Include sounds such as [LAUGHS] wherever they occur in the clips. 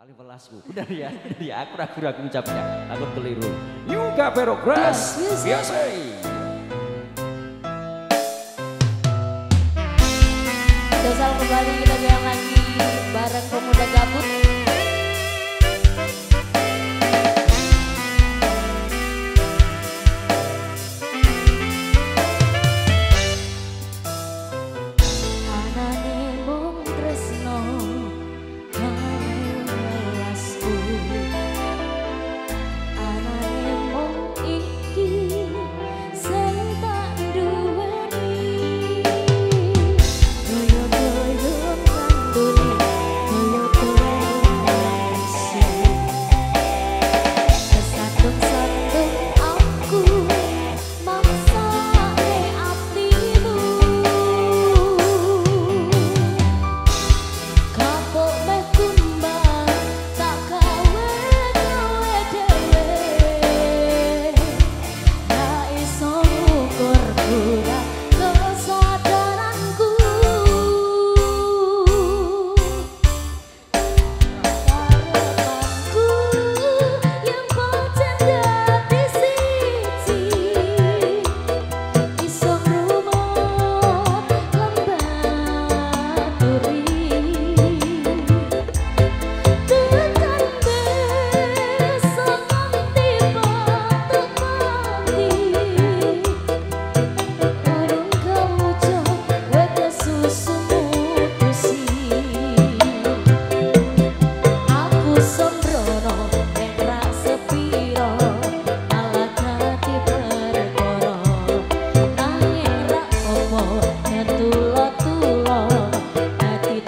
Kali welasku. Benar ya, benar [LAUGHS] ya. Aku ragu-ragu ucapnya. Takut keliru. Yuga Perogras. Biasa. Dosal kembali kita goyang lagi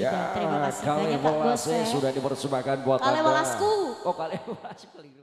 ya. Terima kasih banyak Kak Bose. Ya. sudah dipersembahkan buat Anda. Kalewalasku. Oh.